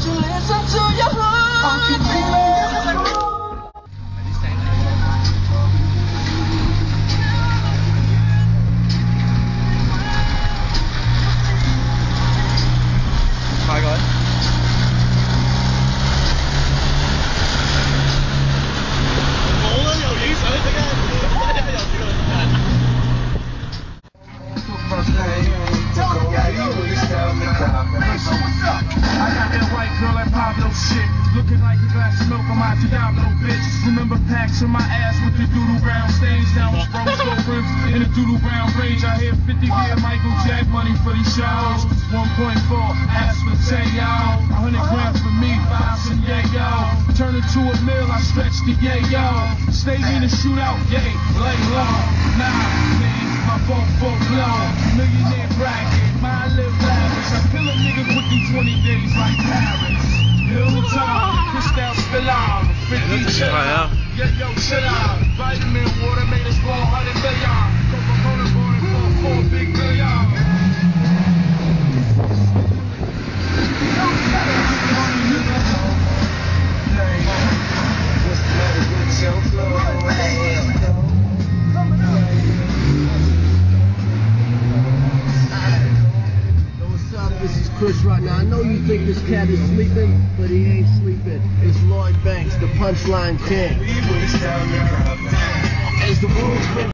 这旅程只要开 a glass of milk, out to Diablo, bitch. Remember packs in my ass with the doodle brown stains down with Rose Gold rims in the doodle brown range. I hear 50 year Michael Jack money for these shows. 1.4, ask for Tay, y'all. 100 grams for me, five y'all. Turn it to a mill, I stretch the y'all. Stay in the shootout, yay, lay low. Nah, man, my phone full blow. Cristal still on. 50 chill out. Yeah, yo, chill out. Vitamin water This right now. I know you think this cat is sleeping, but he ain't sleeping. It's Lloyd Banks, the punchline king. As the